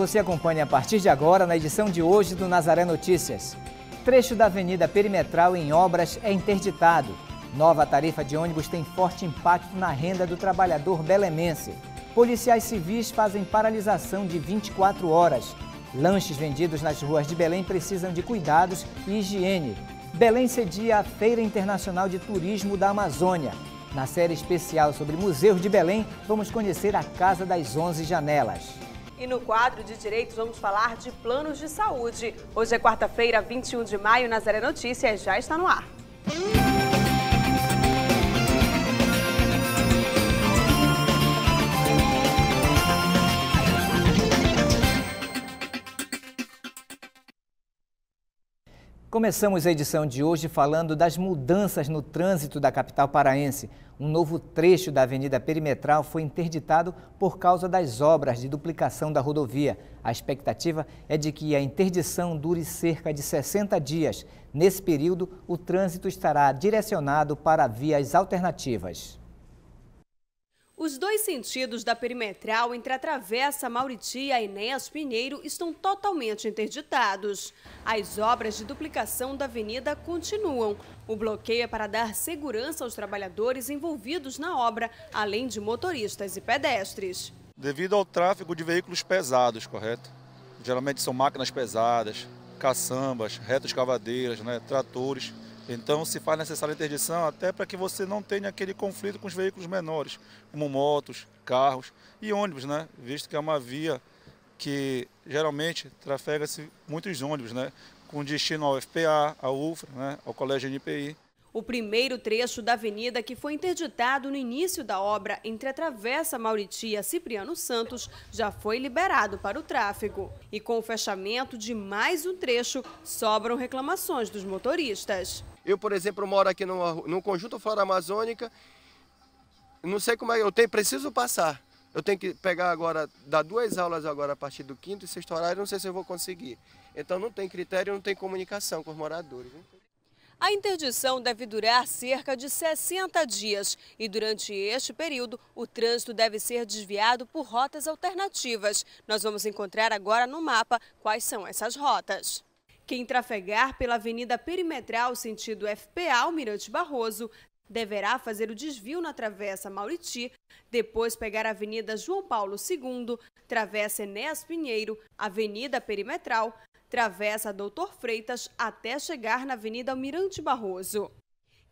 Você acompanha a partir de agora na edição de hoje do Nazaré Notícias. Trecho da Avenida Perimetral em obras é interditado. Nova tarifa de ônibus tem forte impacto na renda do trabalhador belemense. Policiais civis fazem paralisação de 24 horas. Lanches vendidos nas ruas de Belém precisam de cuidados e higiene. Belém cedia a Feira Internacional de Turismo da Amazônia. Na série especial sobre museus de Belém, vamos conhecer a Casa das Onze Janelas. E no quadro de direitos vamos falar de planos de saúde. Hoje é quarta-feira, 21 de maio, Nazaré Notícias já está no ar. Começamos a edição de hoje falando das mudanças no trânsito da capital paraense. Um novo trecho da Avenida Perimetral foi interditado por causa das obras de duplicação da rodovia. A expectativa é de que a interdição dure cerca de 60 dias. Nesse período, o trânsito estará direcionado para vias alternativas. Os dois sentidos da perimetral entre a Travessa Mauriti e Enéas Pinheiro estão totalmente interditados. As obras de duplicação da avenida continuam. O bloqueio é para dar segurança aos trabalhadores envolvidos na obra, além de motoristas e pedestres. Devido ao tráfego de veículos pesados, correto? Geralmente são máquinas pesadas, caçambas, retos cavadeiras, né, tratores então se faz necessária a interdição até para que você não tenha aquele conflito com os veículos menores, como motos, carros e ônibus, né? Visto que é uma via que geralmente trafega-se muitos ônibus, né? Com destino ao FPA, ao UFRA, né? ao Colégio NPI. O primeiro trecho da avenida que foi interditado no início da obra entre a Travessa Mauriti e a Cipriano Santos já foi liberado para o tráfego. E com o fechamento de mais um trecho, sobram reclamações dos motoristas. Eu, por exemplo, moro aqui no, no conjunto Flora Amazônica, não sei como é, eu tenho, preciso passar. Eu tenho que pegar agora, dar duas aulas agora a partir do quinto e sexto horário, não sei se eu vou conseguir. Então não tem critério, não tem comunicação com os moradores. A interdição deve durar cerca de 60 dias e durante este período o trânsito deve ser desviado por rotas alternativas. Nós vamos encontrar agora no mapa quais são essas rotas. Quem trafegar pela Avenida Perimetral sentido FPA Almirante Barroso deverá fazer o desvio na Travessa Mauriti, depois pegar a Avenida João Paulo II, Travessa Enéas Pinheiro, Avenida Perimetral, Travessa Doutor Freitas até chegar na Avenida Almirante Barroso.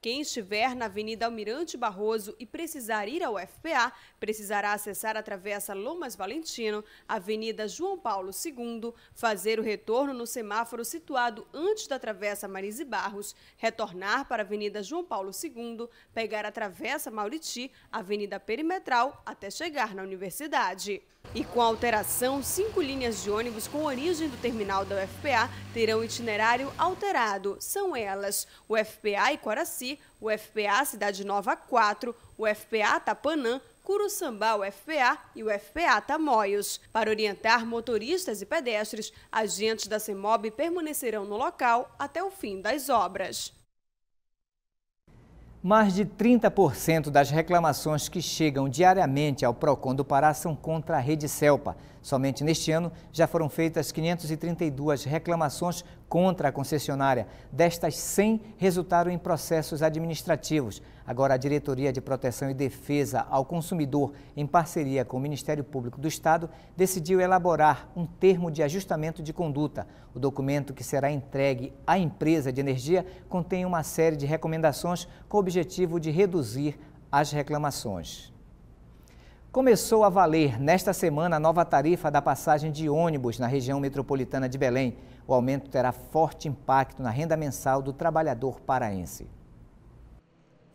Quem estiver na Avenida Almirante Barroso e precisar ir ao FPA, precisará acessar a Travessa Lomas Valentino, Avenida João Paulo II, fazer o retorno no semáforo situado antes da Travessa Marise Barros, retornar para a Avenida João Paulo II, pegar a Travessa Mauriti, Avenida Perimetral, até chegar na Universidade. E com a alteração, cinco linhas de ônibus com origem do terminal da UFPA terão itinerário alterado. São elas o FPA Icoraci, o FPA Cidade Nova 4, o FPA Tapanã, Curuçambá UFPA e o FPA Tamoios. Para orientar motoristas e pedestres, agentes da CEMOB permanecerão no local até o fim das obras. Mais de 30% das reclamações que chegam diariamente ao PROCON do Pará são contra a rede CELPA. Somente neste ano já foram feitas 532 reclamações contra a concessionária. Destas, 100 resultaram em processos administrativos. Agora, a Diretoria de Proteção e Defesa ao Consumidor, em parceria com o Ministério Público do Estado, decidiu elaborar um termo de ajustamento de conduta. O documento que será entregue à empresa de energia contém uma série de recomendações com o objetivo de reduzir as reclamações. Começou a valer nesta semana a nova tarifa da passagem de ônibus na região metropolitana de Belém. O aumento terá forte impacto na renda mensal do trabalhador paraense.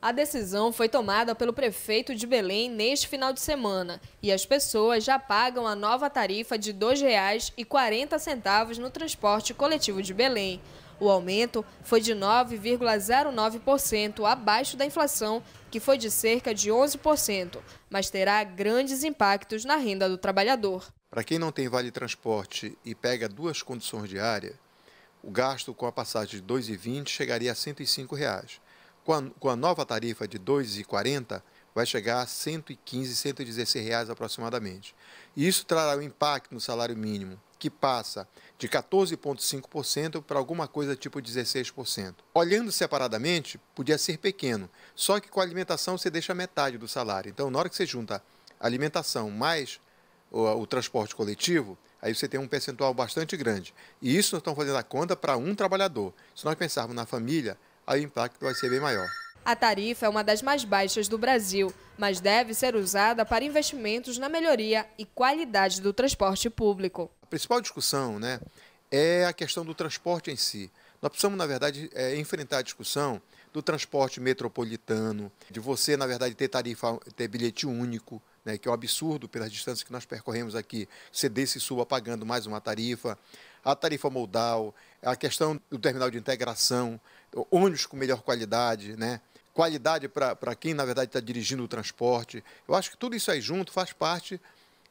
A decisão foi tomada pelo prefeito de Belém neste final de semana e as pessoas já pagam a nova tarifa de R$ 2,40 no transporte coletivo de Belém. O aumento foi de 9,09%, abaixo da inflação, que foi de cerca de 11%, mas terá grandes impactos na renda do trabalhador. Para quem não tem vale transporte e pega duas condições diárias, o gasto com a passagem de 2,20 chegaria a 105 reais. Com a, com a nova tarifa de 2,40, vai chegar a 115, 116 reais aproximadamente. E isso trará um impacto no salário mínimo, que passa de 14,5% para alguma coisa tipo 16%. Olhando separadamente, podia ser pequeno, só que com a alimentação você deixa metade do salário. Então, na hora que você junta alimentação mais o, o transporte coletivo, aí você tem um percentual bastante grande. E isso nós estamos fazendo a conta para um trabalhador. Se nós pensarmos na família, aí o impacto vai ser bem maior. A tarifa é uma das mais baixas do Brasil, mas deve ser usada para investimentos na melhoria e qualidade do transporte público. A principal discussão né, é a questão do transporte em si. Nós precisamos, na verdade, é, enfrentar a discussão do transporte metropolitano, de você, na verdade, ter tarifa, ter bilhete único, né, que é um absurdo pelas distâncias que nós percorremos aqui, você desce suba pagando mais uma tarifa, a tarifa modal, a questão do terminal de integração, ônibus com melhor qualidade, né? Qualidade para quem, na verdade, está dirigindo o transporte. Eu acho que tudo isso aí junto faz parte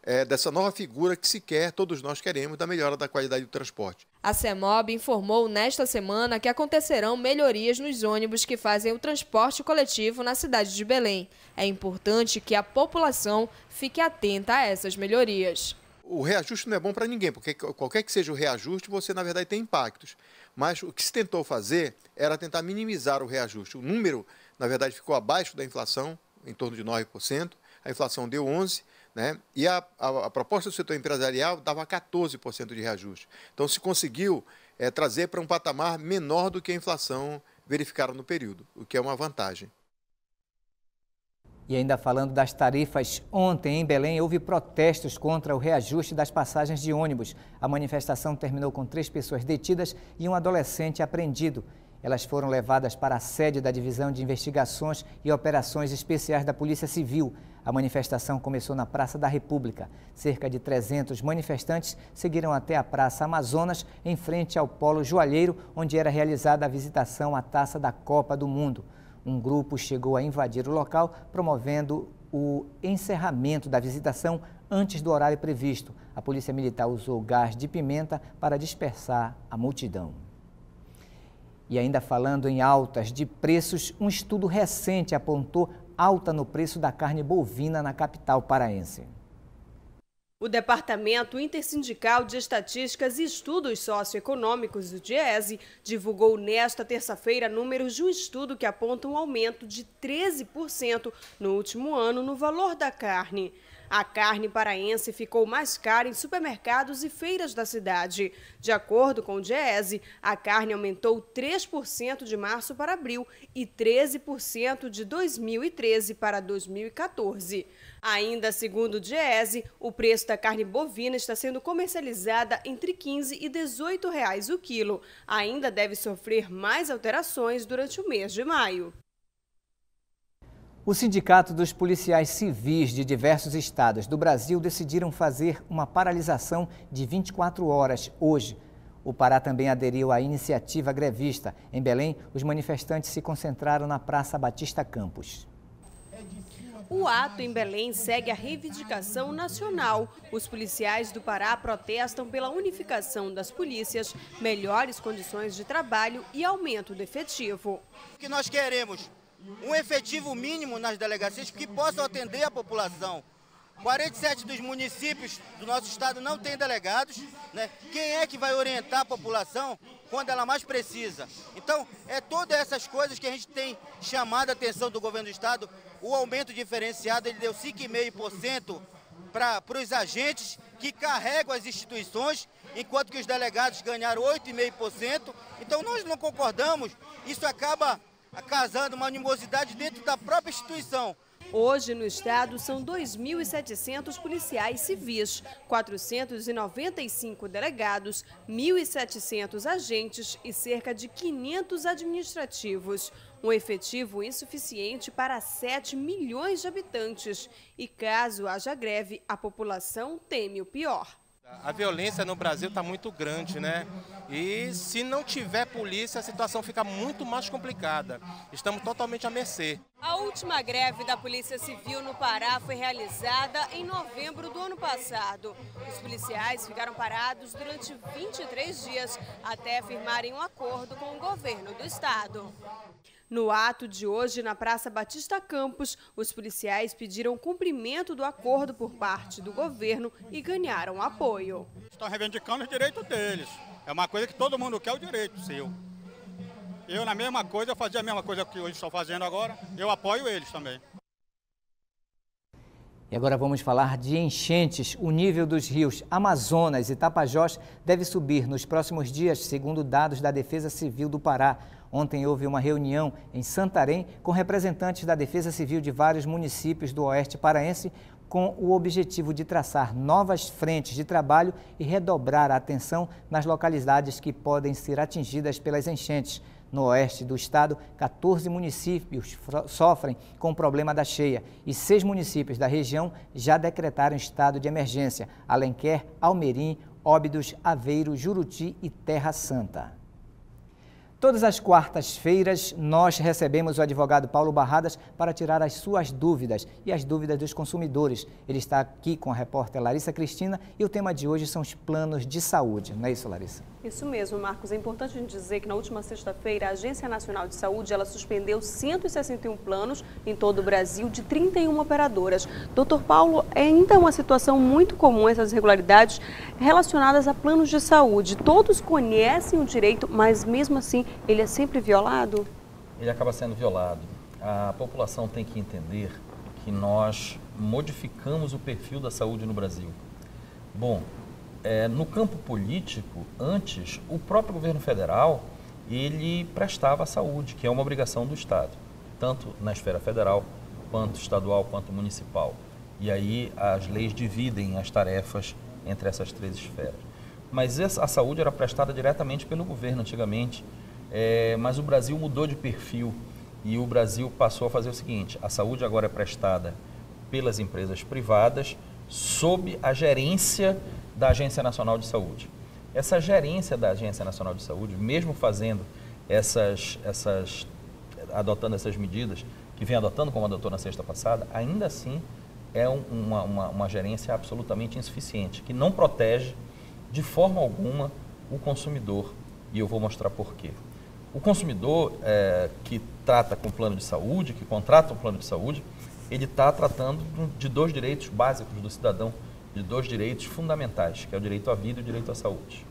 é, dessa nova figura que se quer, todos nós queremos, da melhora da qualidade do transporte. A CEMOB informou nesta semana que acontecerão melhorias nos ônibus que fazem o transporte coletivo na cidade de Belém. É importante que a população fique atenta a essas melhorias. O reajuste não é bom para ninguém, porque qualquer que seja o reajuste, você na verdade tem impactos. Mas o que se tentou fazer era tentar minimizar o reajuste. O número na verdade ficou abaixo da inflação, em torno de 9%, a inflação deu 11%, né? e a, a, a proposta do setor empresarial dava 14% de reajuste. Então se conseguiu é, trazer para um patamar menor do que a inflação verificada no período, o que é uma vantagem. E ainda falando das tarifas, ontem em Belém houve protestos contra o reajuste das passagens de ônibus. A manifestação terminou com três pessoas detidas e um adolescente apreendido. Elas foram levadas para a sede da Divisão de Investigações e Operações Especiais da Polícia Civil. A manifestação começou na Praça da República. Cerca de 300 manifestantes seguiram até a Praça Amazonas, em frente ao Polo Joalheiro, onde era realizada a visitação à taça da Copa do Mundo. Um grupo chegou a invadir o local, promovendo o encerramento da visitação antes do horário previsto. A Polícia Militar usou gás de pimenta para dispersar a multidão. E ainda falando em altas de preços, um estudo recente apontou alta no preço da carne bovina na capital paraense. O Departamento Intersindical de Estatísticas e Estudos Socioeconômicos, do DIESE, divulgou nesta terça-feira números de um estudo que aponta um aumento de 13% no último ano no valor da carne. A carne paraense ficou mais cara em supermercados e feiras da cidade. De acordo com o Diese, a carne aumentou 3% de março para abril e 13% de 2013 para 2014. Ainda segundo o Diese, o preço da carne bovina está sendo comercializada entre 15 e 18 reais o quilo. Ainda deve sofrer mais alterações durante o mês de maio. O Sindicato dos Policiais Civis de diversos estados do Brasil decidiram fazer uma paralisação de 24 horas hoje. O Pará também aderiu à iniciativa grevista. Em Belém, os manifestantes se concentraram na Praça Batista Campos. O ato em Belém segue a reivindicação nacional. Os policiais do Pará protestam pela unificação das polícias, melhores condições de trabalho e aumento do efetivo. O que nós queremos um efetivo mínimo nas delegacias que possam atender a população. 47 dos municípios do nosso estado não têm delegados. Né? Quem é que vai orientar a população quando ela mais precisa? Então, é todas essas coisas que a gente tem chamado a atenção do governo do estado. O aumento diferenciado ele deu 5,5% para os agentes que carregam as instituições, enquanto que os delegados ganharam 8,5%. Então, nós não concordamos. Isso acaba casando uma animosidade dentro da própria instituição. Hoje, no estado, são 2.700 policiais civis, 495 delegados, 1.700 agentes e cerca de 500 administrativos. Um efetivo insuficiente para 7 milhões de habitantes. E caso haja greve, a população teme o pior. A violência no Brasil está muito grande, né? E se não tiver polícia, a situação fica muito mais complicada. Estamos totalmente à mercê. A última greve da Polícia Civil no Pará foi realizada em novembro do ano passado. Os policiais ficaram parados durante 23 dias até firmarem um acordo com o governo do estado. No ato de hoje, na Praça Batista Campos, os policiais pediram cumprimento do acordo por parte do governo e ganharam apoio. Estão reivindicando os direitos deles. É uma coisa que todo mundo quer, o direito seu. Eu, na mesma coisa, eu fazia a mesma coisa que hoje estou fazendo agora, eu apoio eles também. E agora vamos falar de enchentes. O nível dos rios Amazonas e Tapajós deve subir nos próximos dias, segundo dados da Defesa Civil do Pará. Ontem houve uma reunião em Santarém com representantes da Defesa Civil de vários municípios do oeste paraense, com o objetivo de traçar novas frentes de trabalho e redobrar a atenção nas localidades que podem ser atingidas pelas enchentes. No oeste do estado, 14 municípios sofrem com o problema da cheia e seis municípios da região já decretaram estado de emergência: Alenquer, Almerim, Óbidos, Aveiro, Juruti e Terra Santa. Todas as quartas-feiras, nós recebemos o advogado Paulo Barradas para tirar as suas dúvidas e as dúvidas dos consumidores. Ele está aqui com a repórter Larissa Cristina e o tema de hoje são os planos de saúde. Não é isso, Larissa? Isso mesmo, Marcos. É importante a gente dizer que na última sexta-feira a Agência Nacional de Saúde ela suspendeu 161 planos em todo o Brasil de 31 operadoras. Doutor Paulo, é ainda uma situação muito comum essas irregularidades relacionadas a planos de saúde. Todos conhecem o direito, mas mesmo assim ele é sempre violado? Ele acaba sendo violado. A população tem que entender que nós modificamos o perfil da saúde no Brasil. Bom, é, no campo político, antes, o próprio governo federal, ele prestava a saúde, que é uma obrigação do Estado, tanto na esfera federal, quanto estadual, quanto municipal. E aí as leis dividem as tarefas entre essas três esferas. Mas essa, a saúde era prestada diretamente pelo governo antigamente, é, mas o Brasil mudou de perfil e o Brasil passou a fazer o seguinte: a saúde agora é prestada pelas empresas privadas sob a gerência da Agência Nacional de Saúde. Essa gerência da Agência Nacional de Saúde, mesmo fazendo essas, essas adotando essas medidas, que vem adotando, como adotou na sexta passada, ainda assim é um, uma, uma, uma gerência absolutamente insuficiente, que não protege de forma alguma o consumidor. E eu vou mostrar por quê. O consumidor é, que trata com plano de saúde, que contrata um plano de saúde, ele está tratando de dois direitos básicos do cidadão de dois direitos fundamentais, que é o direito à vida e o direito à saúde.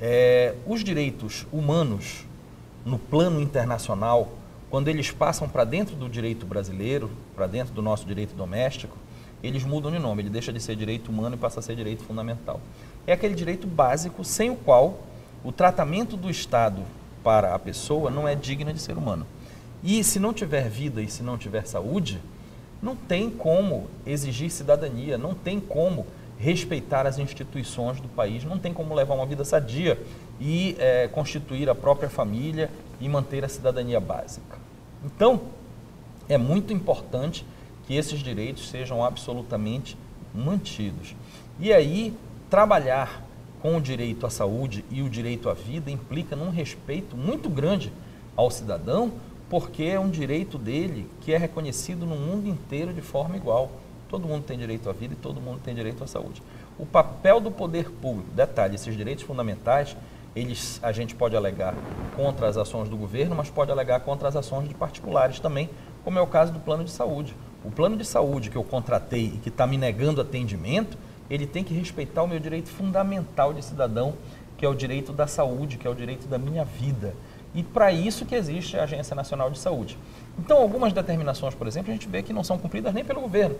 É, os direitos humanos, no plano internacional, quando eles passam para dentro do direito brasileiro, para dentro do nosso direito doméstico, eles mudam de nome, ele deixa de ser direito humano e passa a ser direito fundamental. É aquele direito básico sem o qual o tratamento do Estado para a pessoa não é digno de ser humano. E se não tiver vida e se não tiver saúde, não tem como exigir cidadania, não tem como respeitar as instituições do país, não tem como levar uma vida sadia e é, constituir a própria família e manter a cidadania básica. Então, é muito importante que esses direitos sejam absolutamente mantidos. E aí, trabalhar com o direito à saúde e o direito à vida implica num respeito muito grande ao cidadão, porque é um direito dele que é reconhecido no mundo inteiro de forma igual. Todo mundo tem direito à vida e todo mundo tem direito à saúde. O papel do poder público, detalhe, esses direitos fundamentais, eles, a gente pode alegar contra as ações do governo, mas pode alegar contra as ações de particulares também, como é o caso do plano de saúde. O plano de saúde que eu contratei e que está me negando atendimento, ele tem que respeitar o meu direito fundamental de cidadão, que é o direito da saúde, que é o direito da minha vida. E para isso que existe a Agência Nacional de Saúde. Então, algumas determinações, por exemplo, a gente vê que não são cumpridas nem pelo governo.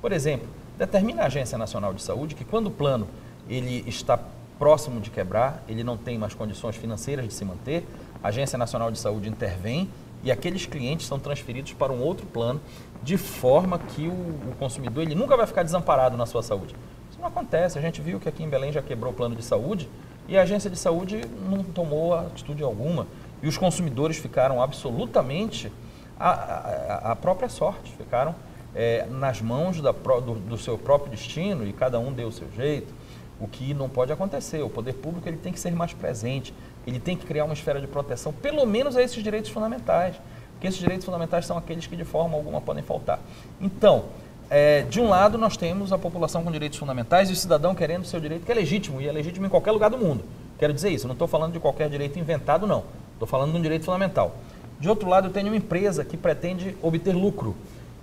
Por exemplo, determina a Agência Nacional de Saúde que quando o plano ele está próximo de quebrar, ele não tem mais condições financeiras de se manter, a Agência Nacional de Saúde intervém e aqueles clientes são transferidos para um outro plano, de forma que o, o consumidor ele nunca vai ficar desamparado na sua saúde. Isso não acontece. A gente viu que aqui em Belém já quebrou o plano de saúde e a agência de saúde não tomou atitude alguma e os consumidores ficaram absolutamente à, própria sorte, ficaram é, nas mãos da, do, do, seu próprio destino e cada um deu o seu jeito, o que não pode acontecer. O poder público ele tem que ser mais presente, ele tem que criar uma esfera de proteção, pelo menos a esses direitos fundamentais, porque esses direitos fundamentais são aqueles que de forma alguma podem faltar. Então, é, de um lado nós temos a população com direitos fundamentais e o cidadão querendo seu direito, que é legítimo, e é legítimo em qualquer lugar do mundo. Quero dizer isso, não estou falando de qualquer direito inventado, não. Estou falando de um direito fundamental. De outro lado, eu tenho uma empresa que pretende obter lucro,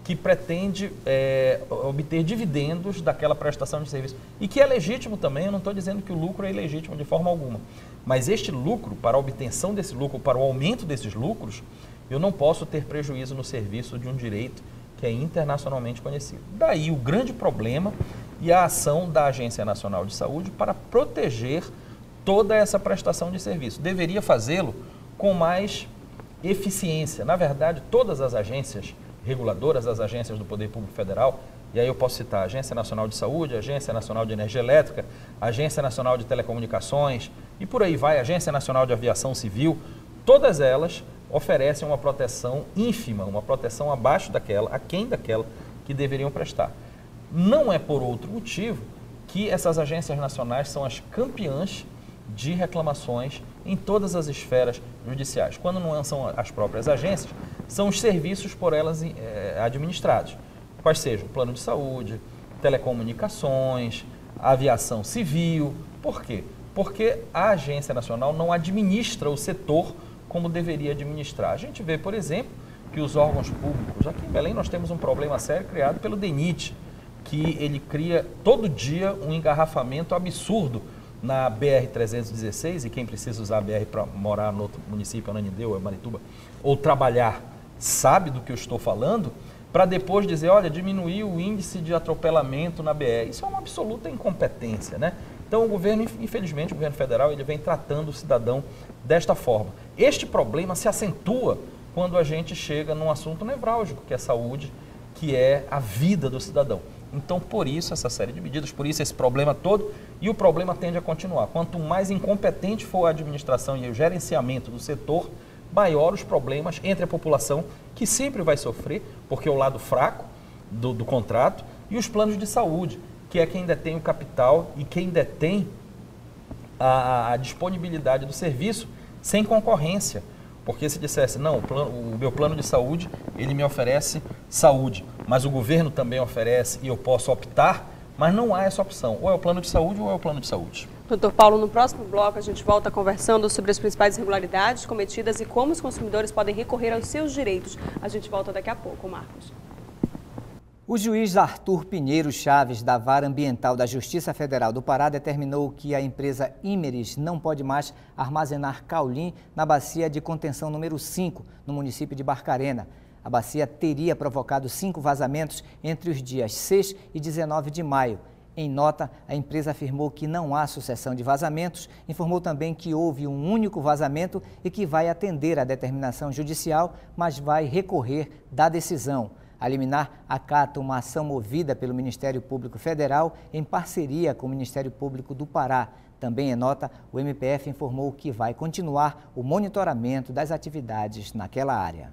que pretende é, obter dividendos daquela prestação de serviço. E que é legítimo também, eu não estou dizendo que o lucro é ilegítimo de forma alguma. Mas este lucro, para a obtenção desse lucro, para o aumento desses lucros, eu não posso ter prejuízo no serviço de um direito que é internacionalmente conhecido. Daí o grande problema e a ação da Agência Nacional de Saúde para proteger toda essa prestação de serviço. Deveria fazê-lo com mais eficiência. Na verdade, todas as agências reguladoras, as agências do Poder Público Federal, e aí eu posso citar a Agência Nacional de Saúde, a Agência Nacional de Energia Elétrica, a Agência Nacional de Telecomunicações e por aí vai, a Agência Nacional de Aviação Civil, todas elas oferecem uma proteção ínfima, uma proteção abaixo daquela, aquém daquela que deveriam prestar. Não é por outro motivo que essas agências nacionais são as campeãs de reclamações em todas as esferas judiciais. Quando não são as próprias agências, são os serviços por elas é, administrados, quais sejam plano de saúde, telecomunicações, aviação civil. Por quê? Porque a Agência Nacional não administra o setor como deveria administrar. A gente vê, por exemplo, que os órgãos públicos, aqui em Belém nós temos um problema sério criado pelo DENIT, que ele cria todo dia um engarrafamento absurdo na BR-316, e quem precisa usar a BR para morar no outro município, Ananindeu, é Marituba, ou trabalhar, sabe do que eu estou falando, para depois dizer, olha, diminuir o índice de atropelamento na BR. Isso é uma absoluta incompetência, né? Então o governo, infelizmente, o governo federal, ele vem tratando o cidadão desta forma. Este problema se acentua quando a gente chega num assunto nevrálgico, que é a saúde, que é a vida do cidadão. Então, por isso, essa série de medidas, por isso esse problema todo, e o problema tende a continuar. Quanto mais incompetente for a administração e o gerenciamento do setor, maior os problemas entre a população, que sempre vai sofrer, porque é o lado fraco do, do contrato, e os planos de saúde, que é quem detém o capital e quem detém a, a disponibilidade do serviço sem concorrência. Porque se dissesse, não, o, plano, o, meu plano de saúde, ele me oferece saúde, mas o governo também oferece e eu posso optar, mas não há essa opção. Ou é o plano de saúde ou é o plano de saúde. Doutor Paulo, no próximo bloco a gente volta conversando sobre as principais irregularidades cometidas e como os consumidores podem recorrer aos seus direitos. A gente volta daqui a pouco, Marcos. O juiz Arthur Pinheiro Chaves, da Vara Ambiental da Justiça Federal do Pará, determinou que a empresa Imeris não pode mais armazenar caulim na bacia de contenção número 5, no município de Barcarena. A bacia teria provocado cinco vazamentos entre os dias 6 e 19 de maio. Em nota, a empresa afirmou que não há sucessão de vazamentos, informou também que houve um único vazamento e que vai atender a determinação judicial, mas vai recorrer da decisão. A liminar acata uma ação movida pelo Ministério Público Federal em parceria com o Ministério Público do Pará. Também em nota, o MPF informou que vai continuar o monitoramento das atividades naquela área.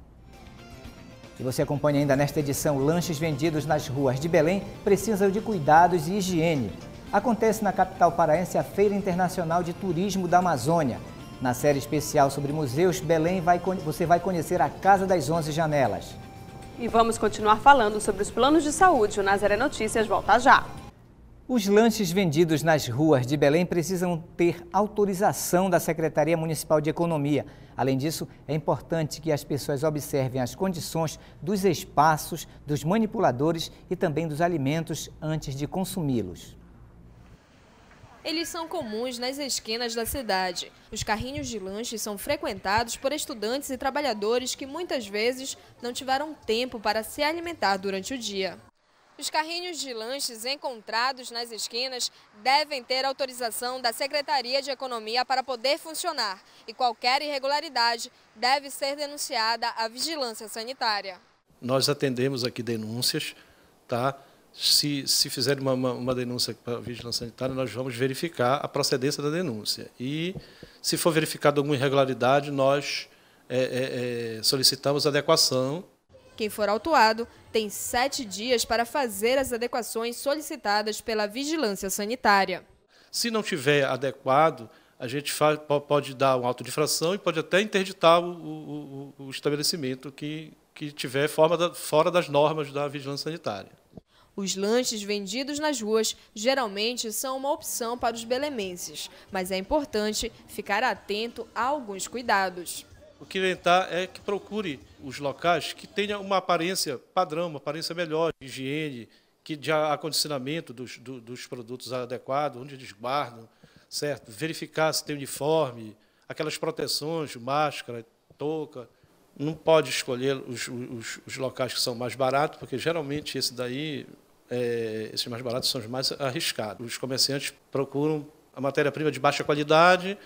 E você acompanha ainda nesta edição, lanches vendidos nas ruas de Belém precisam de cuidados e higiene. Acontece na capital paraense a Feira Internacional de Turismo da Amazônia. Na série especial sobre museus, Belém vai, você vai conhecer a Casa das Onze Janelas. E vamos continuar falando sobre os planos de saúde. O Nazaré Notícias volta já. Os lanches vendidos nas ruas de Belém precisam ter autorização da Secretaria Municipal de Economia. Além disso, é importante que as pessoas observem as condições dos espaços, dos manipuladores e também dos alimentos antes de consumi-los. Eles são comuns nas esquinas da cidade. Os carrinhos de lanche são frequentados por estudantes e trabalhadores que muitas vezes não tiveram tempo para se alimentar durante o dia. Os carrinhos de lanches encontrados nas esquinas devem ter autorização da Secretaria de Economia para poder funcionar e qualquer irregularidade deve ser denunciada à Vigilância Sanitária. Nós atendemos aqui denúncias, tá? Se, se fizer uma, uma, uma denúncia para a Vigilância Sanitária, nós vamos verificar a procedência da denúncia. E, se for verificada alguma irregularidade, nós é, é, é, solicitamos adequação. Quem for autuado tem sete dias para fazer as adequações solicitadas pela Vigilância Sanitária. Se não tiver adequado, a gente faz, pode dar um auto de infração e pode até interditar o, o, o estabelecimento que, que tiver fora das normas da vigilância sanitária. Os lanches vendidos nas ruas geralmente são uma opção para os belemenses, mas é importante ficar atento a alguns cuidados. O que orientar é que procure os locais que tenham uma aparência padrão, uma aparência melhor, de higiene, que de acondicionamento dos, do, dos produtos adequados, onde eles guardam, certo? Verificar se tem uniforme, aquelas proteções, máscara, touca. Não pode escolher os, os, os locais que são mais baratos, porque geralmente esse daí, é, esses mais baratos são os mais arriscados. Os comerciantes procuram a matéria-prima de baixa qualidade,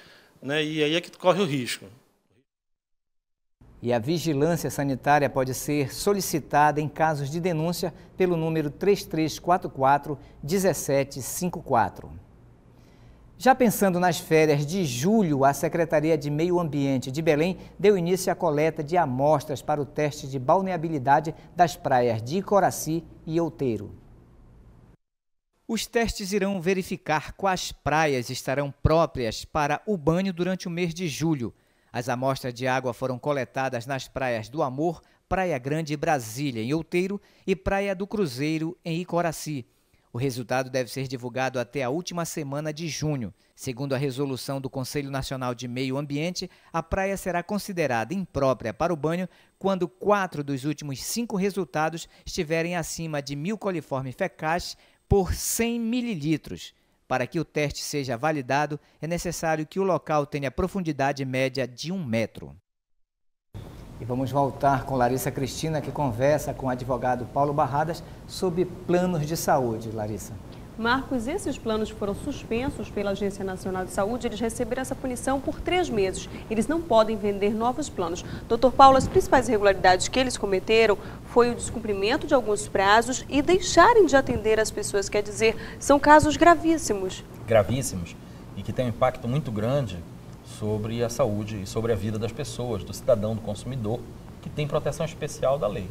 né, e aí é que corre o risco. E a vigilância sanitária pode ser solicitada em casos de denúncia pelo número 3344 1754. Já pensando nas férias de julho, a Secretaria de Meio Ambiente de Belém deu início à coleta de amostras para o teste de balneabilidade das praias de Icoraci e Outeiro. Os testes irão verificar quais praias estarão próprias para o banho durante o mês de julho. As amostras de água foram coletadas nas praias do Amor, Praia Grande Brasília, em Outeiro, e Praia do Cruzeiro, em Icoraci. O resultado deve ser divulgado até a última semana de junho. Segundo a resolução do Conselho Nacional de Meio Ambiente, a praia será considerada imprópria para o banho quando quatro dos últimos cinco resultados estiverem acima de mil coliformes fecais por 100 mililitros. Para que o teste seja validado, é necessário que o local tenha profundidade média de um metro. E vamos voltar com Larissa Cristina, que conversa com o advogado Paulo Barradas sobre planos de saúde. Larissa. Marcos, esses planos foram suspensos pela Agência Nacional de Saúde. Eles receberam essa punição por três meses. Eles não podem vender novos planos. Doutor Paulo, as principais irregularidades que eles cometeram foi o descumprimento de alguns prazos e deixarem de atender as pessoas. Quer dizer, são casos gravíssimos. Gravíssimos e que têm um impacto muito grande sobre a saúde e sobre a vida das pessoas, do cidadão, do consumidor, que tem proteção especial da lei.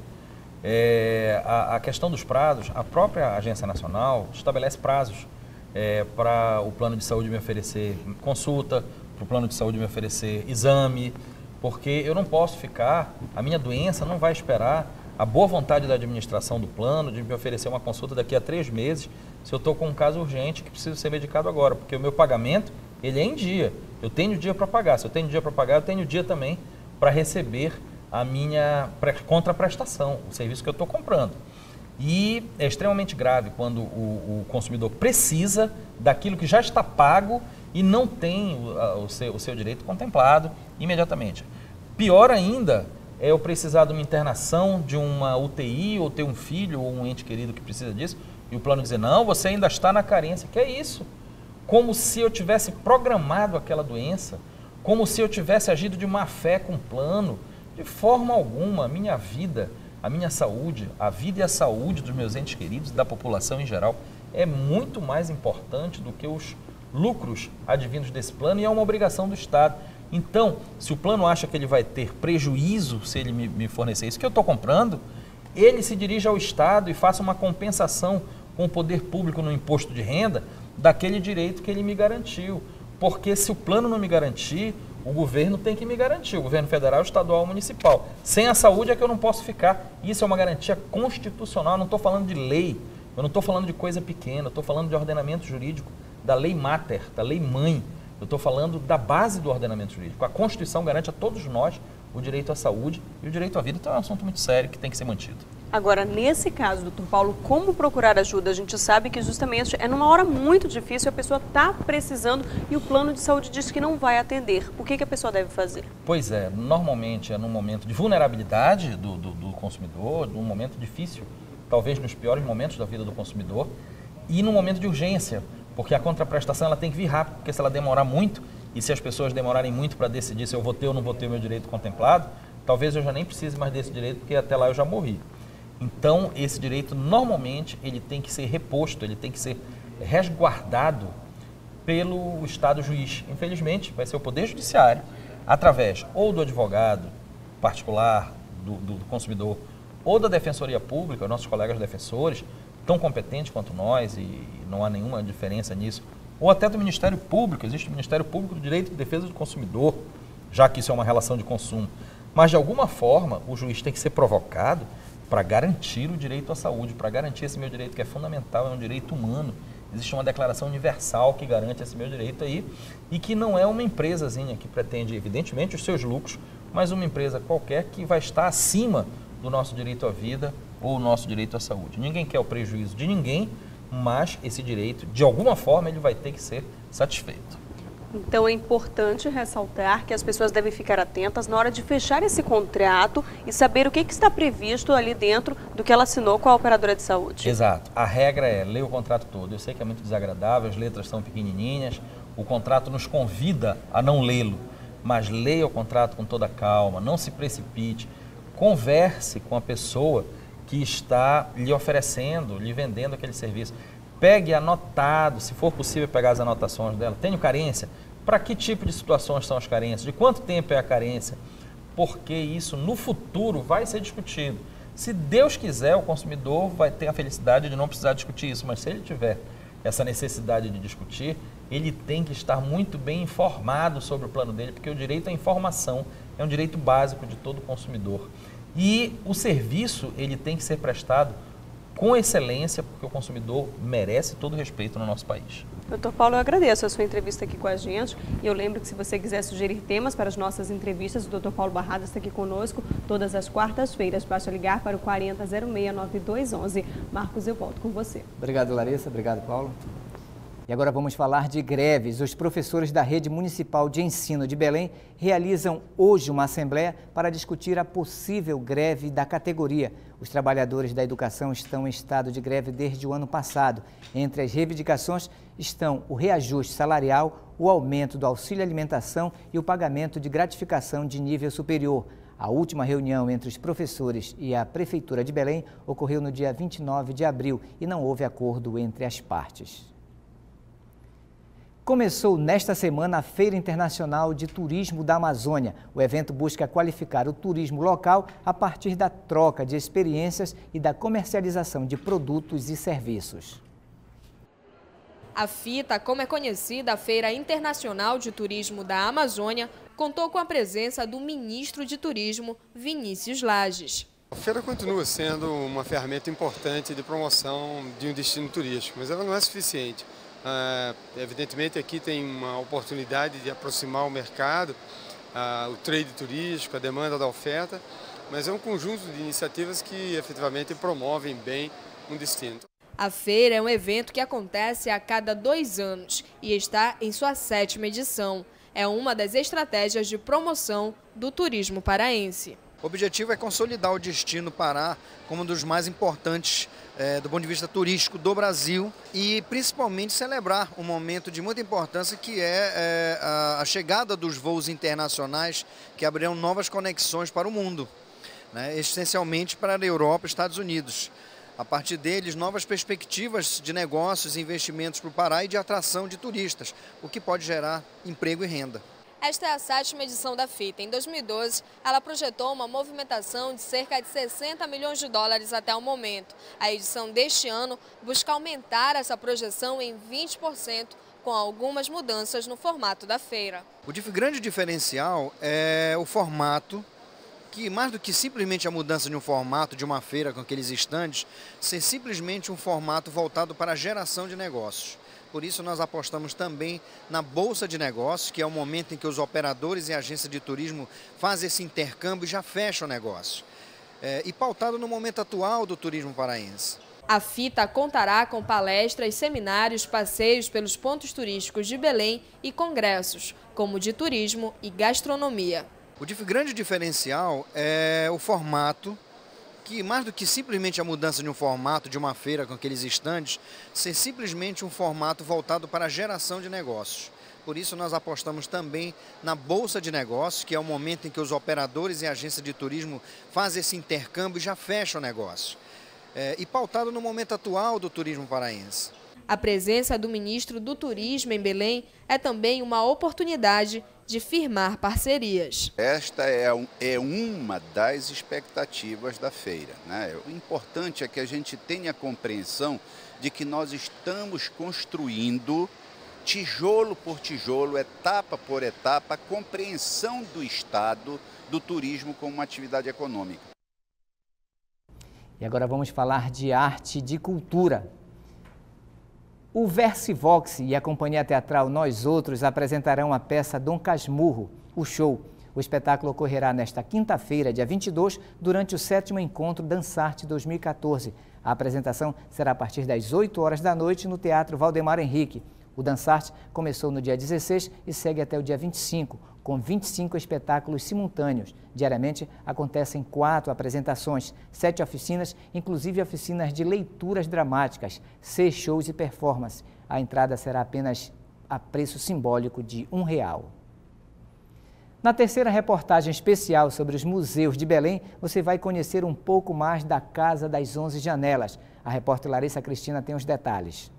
É, a, a, questão dos prazos, a própria Agência Nacional estabelece prazos é, para o plano de saúde me oferecer consulta, para o plano de saúde me oferecer exame, porque eu não posso ficar, a minha doença não vai esperar a boa vontade da administração do plano de me oferecer uma consulta daqui a três meses se eu estou com um caso urgente que preciso ser medicado agora, porque o meu pagamento ele é em dia. Eu tenho dia para pagar. Se eu tenho dia para pagar, eu tenho dia também para receber a minha contraprestação, o serviço que eu estou comprando. E é extremamente grave quando o, o, consumidor precisa daquilo que já está pago e não tem o, o, seu, o seu direito contemplado imediatamente. Pior ainda é eu precisar de uma internação, de uma UTI, ou ter um filho ou um ente querido que precisa disso, e o plano dizer, não, você ainda está na carência. Que é isso? como se eu tivesse programado aquela doença, como se eu tivesse agido de má fé com um plano. De forma alguma, a minha vida, a minha saúde, a vida e a saúde dos meus entes queridos, da população em geral, é muito mais importante do que os lucros advindos desse plano e é uma obrigação do Estado. Então, se o plano acha que ele vai ter prejuízo se ele me, me fornecer isso que eu estou comprando, ele se dirige ao Estado e faça uma compensação com o poder público no imposto de renda daquele direito que ele me garantiu. Porque se o plano não me garantir, o governo tem que me garantir, o governo federal, estadual, municipal. Sem a saúde é que eu não posso ficar. Isso é uma garantia constitucional, eu não estou falando de lei, eu não estou falando de coisa pequena, eu estou falando de ordenamento jurídico, da lei mater, da lei mãe. Eu estou falando da base do ordenamento jurídico. A Constituição garante a todos nós o direito à saúde e o direito à vida. Então é um assunto muito sério que tem que ser mantido. Agora, nesse caso, doutor Paulo, como procurar ajuda? A gente sabe que justamente é numa hora muito difícil, a pessoa está precisando e o plano de saúde diz que não vai atender. O que, que a pessoa deve fazer? Pois é, normalmente é num momento de vulnerabilidade do, do, do consumidor, num momento difícil, talvez nos piores momentos da vida do consumidor, e num momento de urgência, porque a contraprestação ela tem que vir rápido, porque se ela demorar muito, e se as pessoas demorarem muito para decidir se eu vou ter ou não vou ter o meu direito contemplado, talvez eu já nem precise mais desse direito, porque até lá eu já morri. Então, esse direito, normalmente, ele tem que ser reposto, ele tem que ser resguardado pelo Estado juiz. Infelizmente, vai ser o Poder Judiciário, através ou do advogado particular, do, do consumidor, ou da Defensoria Pública, nossos colegas defensores, tão competentes quanto nós, e não há nenhuma diferença nisso, ou até do Ministério Público, existe o Ministério Público do Direito de Defesa do Consumidor, já que isso é uma relação de consumo. Mas, de alguma forma, o juiz tem que ser provocado para garantir o direito à saúde, para garantir esse meu direito que é fundamental, é um direito humano. Existe uma declaração universal que garante esse meu direito aí e que não é uma empresazinha que pretende, evidentemente, os seus lucros, mas uma empresa qualquer que vai estar acima do nosso direito à vida ou o nosso direito à saúde. Ninguém quer o prejuízo de ninguém, mas esse direito, de alguma forma, ele vai ter que ser satisfeito. Então é importante ressaltar que as pessoas devem ficar atentas na hora de fechar esse contrato e saber o que, que está previsto ali dentro do que ela assinou com a operadora de saúde. Exato. A regra é ler o contrato todo. Eu sei que é muito desagradável, as letras são pequenininhas, o contrato nos convida a não lê-lo, mas leia o contrato com toda calma, não se precipite, converse com a pessoa que está lhe oferecendo, lhe vendendo aquele serviço. Pegue anotado, se for possível pegar as anotações dela. Tenho carência? Para que tipo de situações são as carências? De quanto tempo é a carência? Porque isso no futuro vai ser discutido. Se Deus quiser, o consumidor vai ter a felicidade de não precisar discutir isso, mas se ele tiver essa necessidade de discutir, ele tem que estar muito bem informado sobre o plano dele, porque o direito à informação é um direito básico de todo consumidor. E o serviço ele tem que ser prestado com excelência, porque o consumidor merece todo o respeito no nosso país. Doutor Paulo, eu agradeço a sua entrevista aqui com a gente e eu lembro que se você quiser sugerir temas para as nossas entrevistas, o doutor Paulo Barrada está aqui conosco todas as quartas-feiras. Basta ligar para o 40069211. Marcos, eu volto com você. Obrigado, Larissa. Obrigado, Paulo. E agora vamos falar de greves. Os professores da Rede Municipal de Ensino de Belém realizam hoje uma assembleia para discutir a possível greve da categoria. Os trabalhadores da educação estão em estado de greve desde o ano passado. Entre as reivindicações estão o reajuste salarial, o aumento do auxílio alimentação e o pagamento de gratificação de nível superior. A última reunião entre os professores e a Prefeitura de Belém ocorreu no dia 29 de abril e não houve acordo entre as partes. Começou nesta semana a Feira Internacional de Turismo da Amazônia. O evento busca qualificar o turismo local a partir da troca de experiências e da comercialização de produtos e serviços. A FITA, como é conhecida a Feira Internacional de Turismo da Amazônia, contou com a presença do ministro de Turismo, Vinícius Lages. A feira continua sendo uma ferramenta importante de promoção de um destino turístico, mas ela não é suficiente. Uh, evidentemente aqui tem uma oportunidade de aproximar o mercado, o trade turístico, a demanda da oferta, mas é um conjunto de iniciativas que efetivamente promovem bem um destino. A feira é um evento que acontece a cada dois anos e está em sua sétima edição. É uma das estratégias de promoção do turismo paraense. O objetivo é consolidar o destino Pará como um dos mais importantes é, do ponto de vista turístico do Brasil e principalmente celebrar um momento de muita importância que é, é a, chegada dos voos internacionais que abrirão novas conexões para o mundo, né, essencialmente para a Europa e Estados Unidos. A partir deles, novas perspectivas de negócios e investimentos para o Pará e de atração de turistas, o que pode gerar emprego e renda. Esta é a sétima edição da FITA. Em 2012, ela projetou uma movimentação de cerca de 60 milhões de dólares até o momento. A edição deste ano busca aumentar essa projeção em 20%, com algumas mudanças no formato da feira. O grande diferencial é o formato que mais do que simplesmente a mudança de um formato de uma feira com aqueles estandes, ser simplesmente um formato voltado para a geração de negócios. Por isso, nós apostamos também na Bolsa de Negócios, que é o momento em que os operadores e agências de turismo fazem esse intercâmbio e já fecham o negócio. É, e pautado no momento atual do turismo paraense. A fita contará com palestras, seminários, passeios pelos pontos turísticos de Belém e congressos, como de turismo e gastronomia. O grande diferencial é o formato que mais do que simplesmente a mudança de um formato de uma feira com aqueles estandes, ser simplesmente um formato voltado para a geração de negócios. Por isso nós apostamos também na Bolsa de Negócios, que é o momento em que os operadores e agências de turismo fazem esse intercâmbio e já fecham o negócio. É, e pautado no momento atual do turismo paraense. A presença do ministro do Turismo em Belém é também uma oportunidade de firmar parcerias. Esta é, um, é uma das expectativas da feira. Né? O importante é que a gente tenha compreensão de que nós estamos construindo tijolo por tijolo, etapa por etapa, a compreensão do Estado do turismo como uma atividade econômica. E agora vamos falar de arte e de cultura. O Versivox e a companhia teatral Nós Outros apresentarão a peça Dom Casmurro, o show. O espetáculo ocorrerá nesta quinta-feira, dia 22, durante o sétimo encontro Dançarte 2014. A apresentação será a partir das 8 horas da noite no Teatro Valdemar Henrique. O Dançarte começou no dia 16 e segue até o dia 25, com 25 espetáculos simultâneos. Diariamente acontecem quatro apresentações, sete oficinas, inclusive oficinas de leituras dramáticas, seis shows e performance. A entrada será apenas a preço simbólico de um real. Na terceira reportagem especial sobre os museus de Belém, você vai conhecer um pouco mais da Casa das Onze Janelas. A repórter Larissa Cristina tem os detalhes.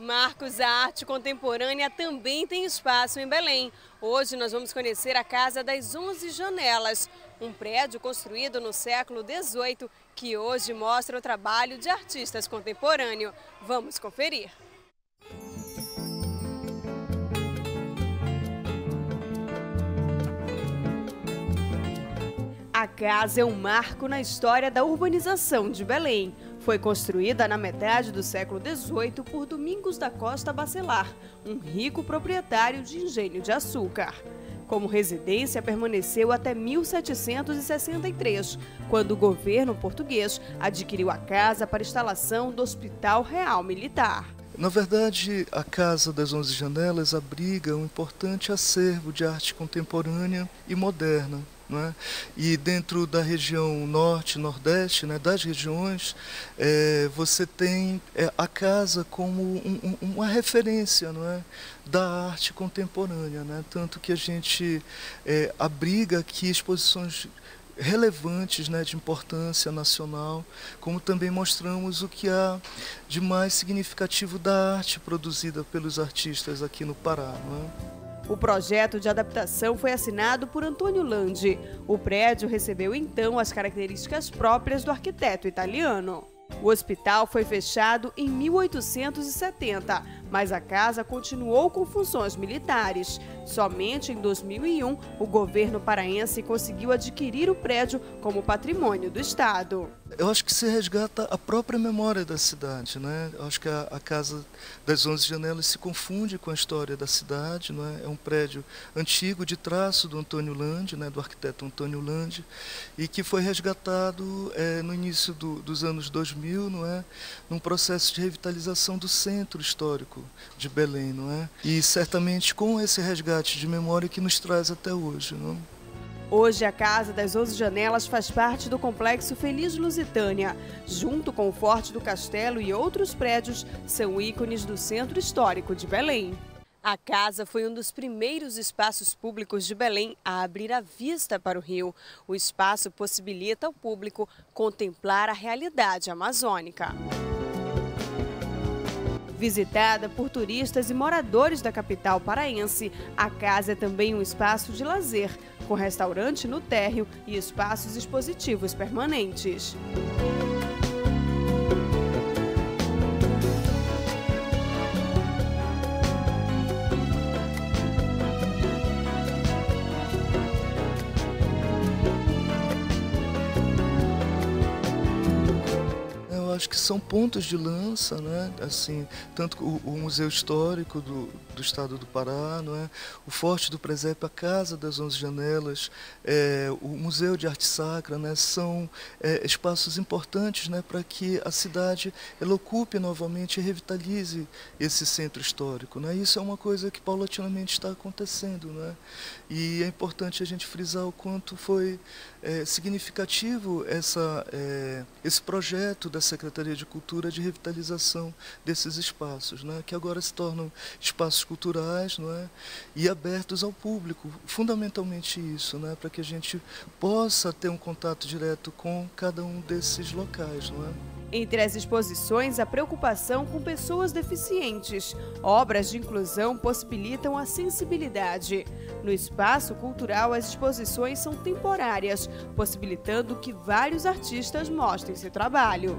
Marcos, a arte contemporânea também tem espaço em Belém. Hoje nós vamos conhecer a Casa das Onze Janelas, um prédio construído no século XVIII que hoje mostra o trabalho de artistas contemporâneos. Vamos conferir. A casa é um marco na história da urbanização de Belém. Foi construída na metade do século XVIII por Domingos da Costa Bacelar, um rico proprietário de engenho de açúcar. Como residência, permaneceu até 1763, quando o governo português adquiriu a casa para instalação do Hospital Real Militar. Na verdade, a Casa das Onze Janelas abriga um importante acervo de arte contemporânea e moderna, é? E dentro da região norte, nordeste, né, das regiões, é, você tem é, a casa como um, um, uma referência não é, da arte contemporânea. Né? Tanto que a gente é, abriga aqui exposições relevantes né, de importância nacional, como também mostramos o que há de mais significativo da arte produzida pelos artistas aqui no Pará. Não é? O projeto de adaptação foi assinado por Antônio Landi. O prédio recebeu então as características próprias do arquiteto italiano. O hospital foi fechado em 1870, mas a casa continuou com funções militares. Somente em 2001, o governo paraense conseguiu adquirir o prédio como patrimônio do Estado. Eu acho que se resgata a própria memória da cidade. Né? Eu acho que a, a Casa das Onze Janelas se confunde com a história da cidade. Não é? um prédio antigo de traço do Antônio Lande, né? do arquiteto Antônio Lande, e que foi resgatado é, no início do, dos anos 2000, não é? num processo de revitalização do centro histórico de Belém. Não é? E certamente com esse resgate de memória que nos traz até hoje. Não? Hoje, a Casa das Onze Janelas faz parte do Complexo Feliz Lusitânia. Junto com o Forte do Castelo e outros prédios, são ícones do Centro Histórico de Belém. A casa foi um dos primeiros espaços públicos de Belém a abrir a vista para o rio. O espaço possibilita ao público contemplar a realidade amazônica. Visitada por turistas e moradores da capital paraense, a casa é também um espaço de lazer, com restaurante no térreo e espaços expositivos permanentes. São pontos de lança, né? Assim, tanto o, o Museu Histórico do, do Estado do Pará, não é? o Forte do Presépio, a Casa das Onze Janelas, é, o Museu de Arte Sacra, né? são é, espaços importantes né? para que a cidade ela ocupe novamente e revitalize esse centro histórico. Né? Isso é uma coisa que paulatinamente está acontecendo. Né? E é importante a gente frisar o quanto foi é, significativo essa, é, esse projeto da Secretaria de Cultura de revitalização desses espaços, né, que agora se tornam espaços culturais não é, e abertos ao público. Fundamentalmente isso, né, para que a gente possa ter um contato direto com cada um desses locais. Não é? Entre as exposições, a preocupação com pessoas deficientes. Obras de inclusão possibilitam a sensibilidade. No espaço cultural, as exposições são temporárias, possibilitando que vários artistas mostrem seu trabalho.